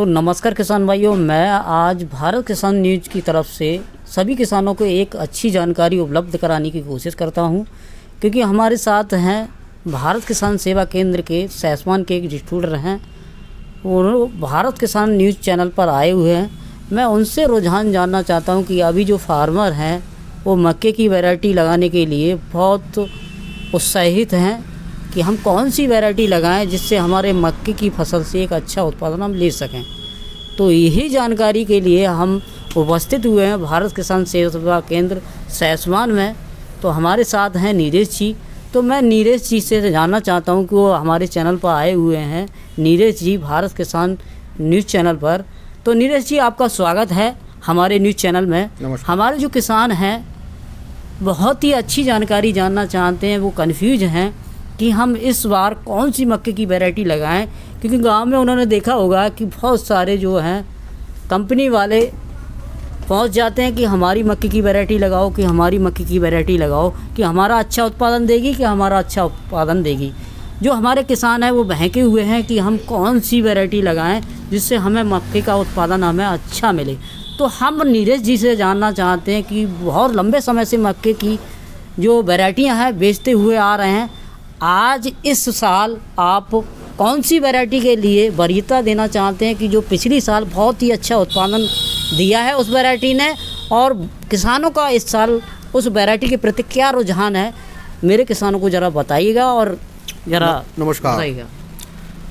तो नमस्कार किसान भाइयों, मैं आज भारत किसान न्यूज़ की तरफ़ से सभी किसानों को एक अच्छी जानकारी उपलब्ध कराने की कोशिश करता हूँ, क्योंकि हमारे साथ हैं भारत किसान सेवा केंद्र के सैसमान के एक डिस्ट्रीब्यूटर हैं। वो भारत किसान न्यूज़ चैनल पर आए हुए हैं। मैं उनसे रुझान जानना चाहता हूँ कि अभी जो फार्मर हैं, वो मक्के की वैरायटी लगाने के लिए बहुत उत्साहित हैं। कि हम कौन सी वैरायटी लगाएँ जिससे हमारे मक्के की फ़सल से एक अच्छा उत्पादन हम ले सकें। तो यही जानकारी के लिए हम उपस्थित हुए हैं। भारत किसान सेवा केंद्र सैसमान में। तो हमारे साथ हैं नीरज जी। तो मैं नीरज जी से जानना चाहता हूँ कि वो हमारे चैनल पर आए हुए हैं। नीरज जी भारत किसान न्यूज़ चैनल पर। तो नीरज जी आपका स्वागत है हमारे न्यूज़ चैनल में। हमारे जो किसान हैं बहुत ही अच्छी जानकारी जानना चाहते हैं वो कन्फ्यूज़ हैं। कि हम इस बार कौन सी मक्के की वैरायटी लगाएँ? क्योंकि गाँव में उन्होंने देखा होगा कि बहुत सारे जो हैं कंपनी वाले पहुँच जाते हैं कि हमारी मक्के की वैरायटी लगाओ, कि हमारी मक्के की वैरायटी लगाओ, कि हमारा अच्छा उत्पादन देगी, कि हमारा अच्छा उत्पादन देगी। जो हमारे किसान हैं, वो बहके हुए हैं कि हम कौन सी वैरायटी लगाएँ जिससे हमें मक्के का उत्पादन हमें अच्छा मिले। तो हम नीरज जी से जानना चाहते हैं कि बहुत लंबे समय से मक्के की जो वैरायटियाँ हैं, बेचते हुए आ रहे हैं। आज इस साल आप कौन सी वैरायटी के लिए वरीयता देना चाहते हैं कि जो पिछली साल बहुत ही अच्छा उत्पादन दिया है उस वैरायटी ने? और किसानों का इस साल उस वैरायटी के प्रति क्या रुझान है? मेरे किसानों को ज़रा बताइएगा और ज़रा नमस्कार।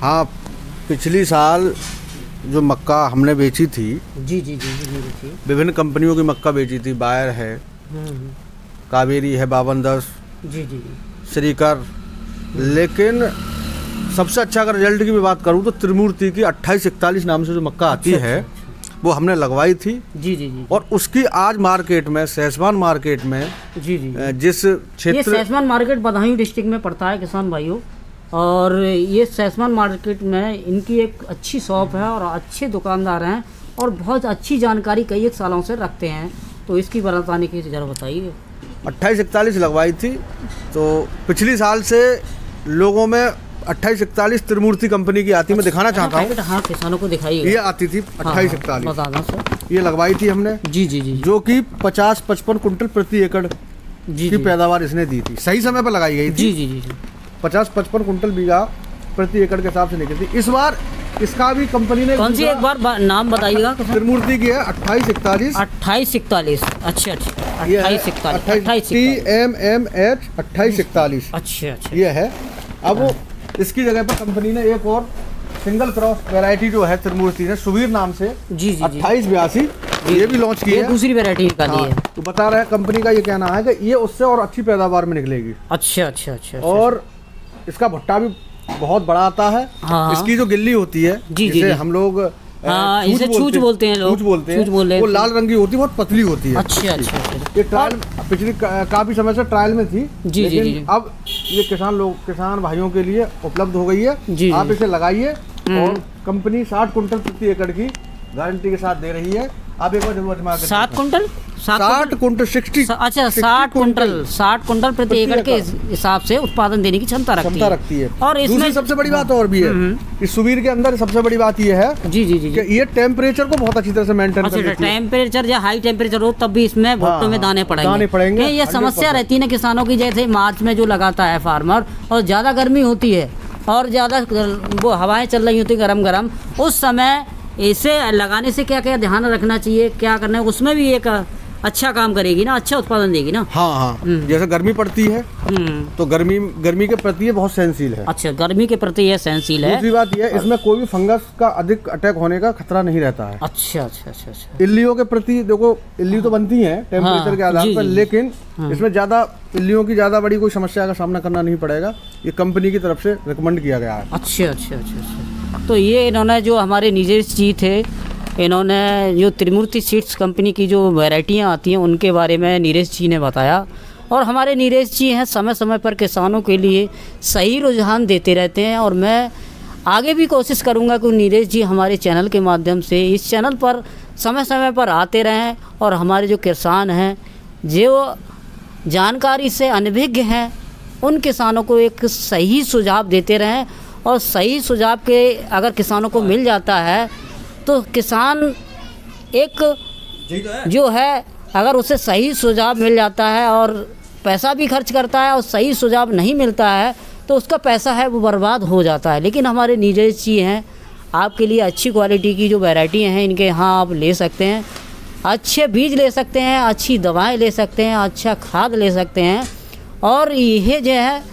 हाँ पिछली साल जो मक्का हमने बेची थी जी जी जी जी जी विभिन्न कंपनियों की मक्का बेची थी। बायर है हम्म, हम्म, कावेरी है बावन दस जी जी। श्रीकर लेकिन सबसे अच्छा अगर रिज़ल्ट की भी बात करूँ तो त्रिमूर्ति की अट्ठाईस इकतालीस नाम से जो मक्का आती अच्छा, है अच्छा, वो हमने लगवाई थी। जी जी जी। और उसकी आज मार्केट में सहसवान मार्केट में जी जी। जिस ये क्षेत्र सैसमान मार्केट बदायूं डिस्ट्रिक्ट में पड़ता है किसान भाइयों। और ये सैसमान मार्केट में इनकी एक अच्छी शॉप है और अच्छे दुकानदार हैं और बहुत अच्छी जानकारी कई एक सालों से रखते हैं। तो इसकी बताने की ज़रा बताइए। अट्ठाईस इकतालीस लगवाई थी तो पिछली साल से लोगों में अट्ठाईस इकतालीस त्रिमूर्ति कंपनी की आती मैं दिखाना चाहता हूँ हाँ, हाँ किसानों को दिखाई ये आती थी अट्ठाईस इकतालीस। ये लगवाई थी हमने। जी जी जी जो। कि पचास पचपन कुंटल प्रति एकड़ जी की पैदावार इसने दी थी। सही समय पर लगाई गई थी। जी जी जी पचास पचपन कुंटल बीघा प्रति एकड़ के हिसाब से निकली थी। इस बार इसका भी कंपनी ने कौन सी एक बार बा- नाम बताइएगा त्रिमूर्ति की है अट्ठाईस इकतालीस। अट्ठाईस इकतालीस। अच्छा अच्छा। अट्ठाईस इकतालीस टी एम एम एच अट्ठाईस इकतालीस। अच्छा अच्छा। ये है। अब वो इसकी जगह पर कंपनी ने एक और सिंगल क्रॉस वैरायटी जो है त्रिमूर्ति ने सुबीर नाम से जी जी अट्ठाईस बयासी ये भी लॉन्च की है। दूसरी वैरायटी निकाली हाँ, है। तो बता रहे हैं कंपनी का ये कहना है कि ये उससे और अच्छी पैदावार में निकलेगी। अच्छा अच्छा अच्छा अच्छा। और इसका भुट्टा भी बहुत बड़ा आता है। हाँ। इसकी जो गिल्ली होती है जी, जी। हम लोग हाँ, इसे छूच बोलते हैं। लोग। छूच बोलते हैं। वो लाल रंग की होती है बहुत पतली होती है। अच्छा अच्छा अच्छा। ये ट्रायल पिछली काफ़ी समय से ट्रायल में थी जी, जी, लेकिन जी, जी। अब ये किसान लोग किसान भाइयों के लिए उपलब्ध हो गई है जी, आप जी। इसे लगाइए और कंपनी 60 कुंटल प्रति एकड़ की गारंटी के साथ दे रही है आप एक बार सात। कुंटल? साठ कुंटल? सिक्सटी अच्छा साठ कुंटल। साठ कुंटल प्रति एकड़ के हिसाब से उत्पादन देने की क्षमता रखती है। रखती है। और इसमें सबसे बड़ी बात और भी है। इस सुबीर के अंदर सबसे बड़ी बात ये है जी जी जी कि ये टेम्परेचर को बहुत अच्छी तरह से मेंटेन अच्छा टेम्परेचर या हाई टेम्परेचर हो तब भी इसमें भुट्टो में हाँ, दाने पड़ेंगे। दाने पड़ेंगे, ये समस्या रहती है ना किसानों की जैसे मार्च में जो लगाता है फार्मर और ज़्यादा गर्मी होती है और ज़्यादा वो हवाएँ चल रही होती गरम गरम उस समय इसे लगाने से क्या क्या ध्यान रखना चाहिए? क्या करना है? उसमें भी एक अच्छा काम करेगी ना अच्छा उत्पादन देगी ना? हाँ हाँ। जैसे गर्मी पड़ती है हम्म। तो गर्मी गर्मी के प्रति ये बहुत सहनशील है। अच्छा गर्मी के प्रति यह सहनशील है? दूसरी बात यह है इसमें कोई भी फंगस का अधिक अटैक होने का खतरा नहीं रहता है। अच्छा अच्छा अच्छा अच्छा। इल्लियों के प्रति देखो इल्ली तो बनती है टेम्परेचर के आधार पर। लेकिन इसमें ज़्यादा इल्लियों की ज़्यादा बड़ी कोई समस्या का सामना करना नहीं पड़ेगा। ये कंपनी की तरफ़ से रिकमेंड किया गया है। अच्छा अच्छा अच्छा अच्छा। तो ये इन्होंने जो हमारे नीरज जी थे, इन्होंने जो त्रिमूर्ति सीड्स कंपनी की जो वैरायटियाँ आती हैं, उनके बारे में नीरज जी ने बताया। और हमारे नीरज जी हैं समय समय पर किसानों के लिए सही रुझान देते रहते हैं और मैं आगे भी कोशिश करूँगा कि नीरज जी हमारे चैनल के माध्यम से इस चैनल पर समय समय पर आते रहें और हमारे जो किसान हैं, जो जानकारी से अनभिज्ञ हैं, उन किसानों को एक सही सुझाव देते रहें और सही सुझाव के अगर किसानों को मिल जाता है तो किसान एक जो है अगर उसे सही सुझाव मिल जाता है और पैसा भी खर्च करता है और सही सुझाव नहीं मिलता है तो उसका पैसा है वो बर्बाद हो जाता है। लेकिन हमारे नीरज जी हैं आपके लिए अच्छी क्वालिटी की जो वैरायटी हैं इनके यहाँ आप ले सकते हैं। अच्छे बीज ले सकते हैं अच्छी दवाएँ ले सकते हैं अच्छा खाद ले सकते हैं। और यह जो है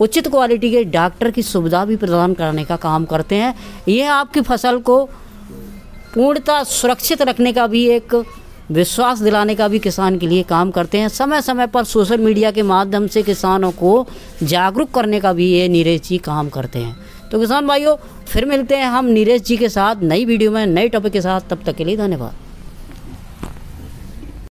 उचित क्वालिटी के डॉक्टर की सुविधा भी प्रदान करने का काम करते हैं। ये आपकी फ़सल को पूर्णतः सुरक्षित रखने का भी एक विश्वास दिलाने का भी किसान के लिए काम करते हैं। समय समय पर सोशल मीडिया के माध्यम से किसानों को जागरूक करने का भी ये नीरज जी काम करते हैं। तो किसान भाइयों, फिर मिलते हैं हम नीरज जी के साथ नई वीडियो में, नए टॉपिक के साथ। तब तक के लिए धन्यवाद।